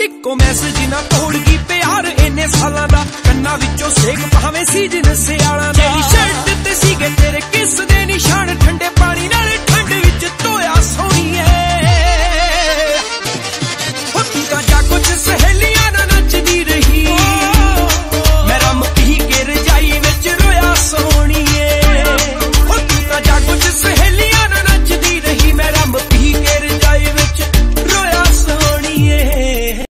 ਇੱਕੋ ਮੈਸੇਜ ਨਾ ਤੋੜ ਗਈ ਪਿਆਰ। ਇੰਨੇ ਸਾਲਾਂ ਦਾ ਕੰਨਾਂ ਵਿੱਚੋਂ ਸੇਕ ਭਾਵੇਂ ਸੀਜਨ ਸਿਆਲਾਂ ਦਾ।